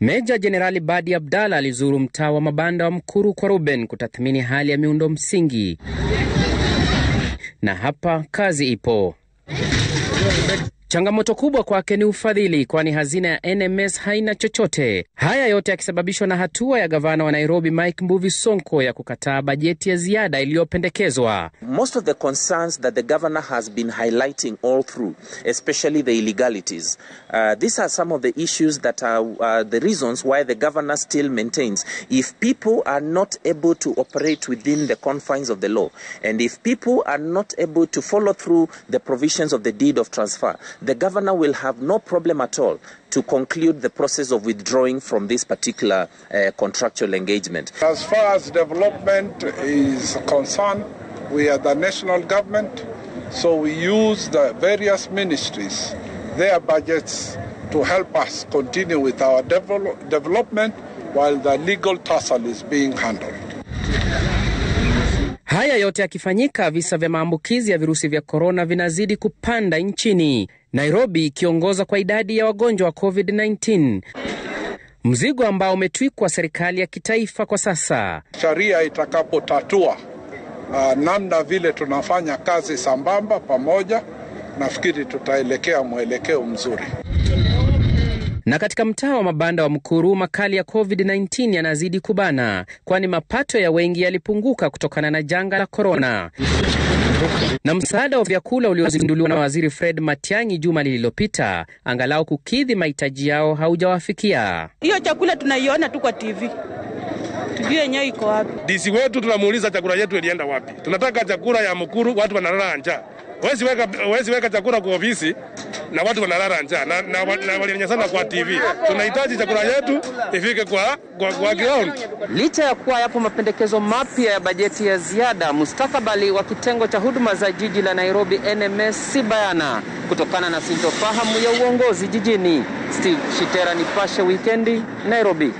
Meja Jenerali Badi Abdalla alizuru mtaa wa mabanda wa Mkuru kwa Ruben kutathmini hali ya miundo msingi, na hapa kazi ipo. Changamoto kubwa kwake ni ufadhili, kwani hazina ya NMS haina chochote. Haya yote yakisababishwa na hatua ya gavana wa Nairobi Mike Mbuvi Sonko ya kukataa bajeti ya ziada iliyopendekezwa. Most of the concerns that the governor has been highlighting all through, especially the illegalities, uh, these are some of the issues that are uh, the reasons why the governor still maintains if people are not able to operate within the confines of the law, and if people are not able to follow through the provisions of the deed of transfer, the governor will have no problem at all to conclude the process of withdrawing from this particular uh, contractual engagement. As far as development is concerned, we are the national government, so we use the various ministries, their budgets to help us continue with our devel development while the legal tussle is being handled. Haya yote yakifanyika, visa vya maambukizi ya virusi vya korona vinazidi kupanda nchini, Nairobi ikiongoza kwa idadi ya wagonjwa wa COVID-19, mzigo ambao umetwikwa serikali ya kitaifa kwa sasa. Sheria itakapotatua uh, namna vile tunafanya kazi sambamba pamoja, nafikiri tutaelekea mwelekeo mzuri. Na katika mtaa wa mabanda wa Mkuru, makali ya COVID-19 yanazidi kubana, kwani mapato ya wengi yalipunguka kutokana na janga la korona. Na msaada wa vyakula uliozinduliwa na Waziri Fred Matiang'i juma lililopita, angalau kukidhi mahitaji yao haujawafikia. Hiyo chakula tunaiona tu kwa TV, tujue yenyewe iko wapi. Disi wetu tunamuuliza chakula yetu ilienda wapi? Tunataka chakula ya Mkuru, watu wanalala njaa. Wezi weka, wezi weka chakula kwa ofisi na watu wanalala njaa na, na, na walinyanyasana kwa TV. Tunahitaji chakula yetu ifike kwa, kwa, kwa ground. Licha ya kuwa yapo mapendekezo mapya ya bajeti ya ziada, mustakabali wa kitengo cha huduma za jiji la Nairobi NMS si bayana kutokana na sintofahamu ya uongozi jijini. Steve Shitera, Nipashe Wikendi, Nairobi.